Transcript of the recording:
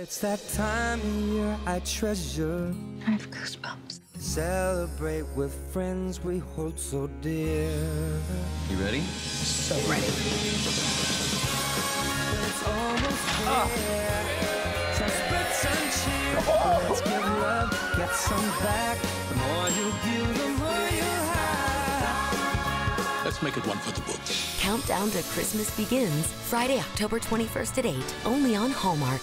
It's that time of year I treasure. I have goosebumps. Celebrate with friends we hold so dear. You ready? So ready. It's almost here. Just put some cheer. Let's give love, get some back. The more you give, the more you have. Let's make it one for the books. Countdown to Christmas begins Friday, October 21st at 8, only on Hallmark.